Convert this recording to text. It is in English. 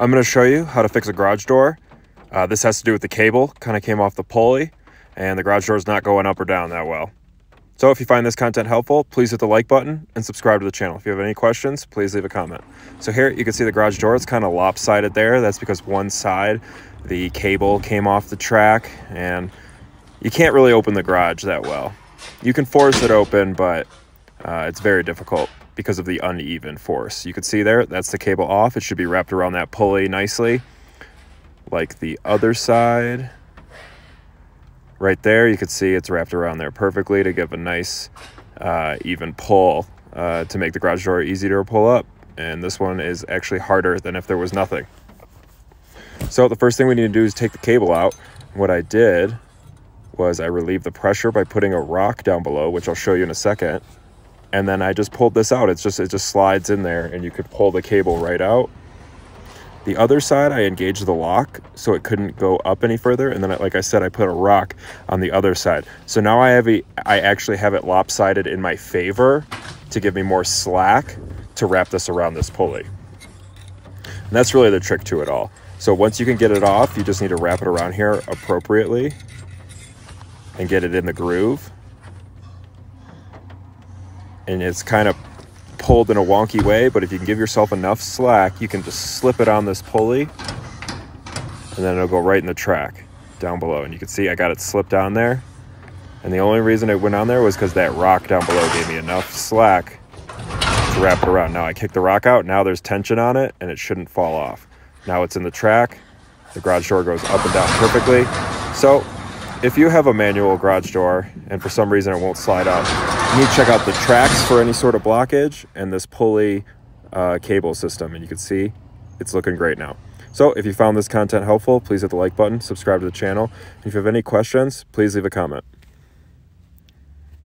I'm going to show you how to fix a garage door. Uh, this has to do with the cable, kind of came off the pulley, and the garage door is not going up or down that well. So if you find this content helpful, please hit the like button and subscribe to the channel. If you have any questions, please leave a comment. So here you can see the garage door, it's kind of lopsided there. That's because one side, the cable came off the track and you can't really open the garage that well. You can force it open, but uh, it's very difficult because of the uneven force. You can see there, that's the cable off. It should be wrapped around that pulley nicely. Like the other side, right there you can see it's wrapped around there perfectly to give a nice uh, even pull uh, to make the garage door easy to pull up and this one is actually harder than if there was nothing so the first thing we need to do is take the cable out what I did was I relieved the pressure by putting a rock down below which I'll show you in a second and then I just pulled this out it's just it just slides in there and you could pull the cable right out the other side, I engaged the lock so it couldn't go up any further. And then, like I said, I put a rock on the other side. So now I have a, I actually have it lopsided in my favor to give me more slack to wrap this around this pulley. And that's really the trick to it all. So once you can get it off, you just need to wrap it around here appropriately and get it in the groove. And it's kind of pulled in a wonky way, but if you can give yourself enough slack, you can just slip it on this pulley and then it'll go right in the track down below. And you can see I got it slipped on there. And the only reason it went on there was because that rock down below gave me enough slack to wrap it around. Now I kick the rock out, now there's tension on it and it shouldn't fall off. Now it's in the track, the garage door goes up and down perfectly. So if you have a manual garage door and for some reason it won't slide up, you need to check out the tracks for any sort of blockage and this pulley uh, cable system. And you can see it's looking great now. So if you found this content helpful, please hit the like button, subscribe to the channel. And If you have any questions, please leave a comment.